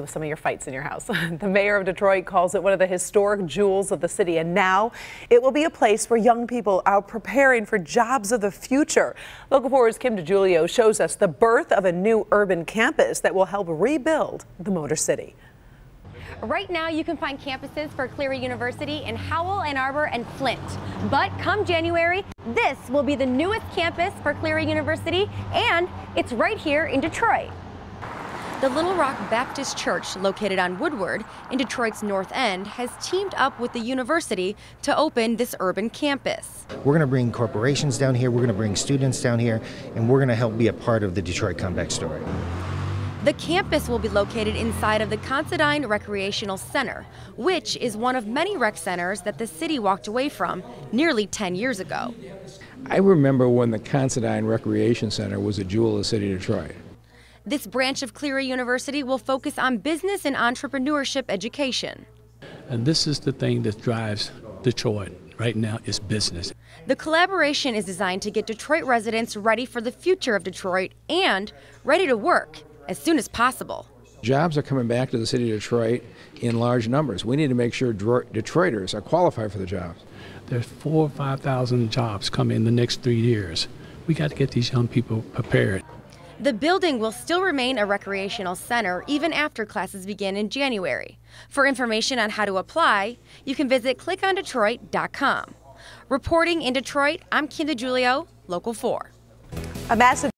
with some of your fights in your house. the mayor of Detroit calls it one of the historic jewels of the city, and now it will be a place where young people are preparing for jobs of the future. Local 4's Kim DeGiulio shows us the birth of a new urban campus that will help rebuild the Motor City. Right now, you can find campuses for Cleary University in Howell, Ann Arbor, and Flint. But come January, this will be the newest campus for Cleary University, and it's right here in Detroit. The Little Rock Baptist Church, located on Woodward in Detroit's North End, has teamed up with the university to open this urban campus. We're going to bring corporations down here, we're going to bring students down here, and we're going to help be a part of the Detroit comeback story. The campus will be located inside of the Considine Recreational Center, which is one of many rec centers that the city walked away from nearly 10 years ago. I remember when the Considine Recreation Center was a jewel of the city of Detroit. This branch of Cleary University will focus on business and entrepreneurship education. And this is the thing that drives Detroit right now is business. The collaboration is designed to get Detroit residents ready for the future of Detroit and ready to work as soon as possible. Jobs are coming back to the city of Detroit in large numbers. We need to make sure Detroiters are qualified for the jobs. There's four or 5,000 jobs coming in the next three years. We got to get these young people prepared. The building will still remain a recreational center even after classes begin in January. For information on how to apply, you can visit clickondetroit.com. Reporting in Detroit, I'm Kim DeGiulio, Local 4. A massive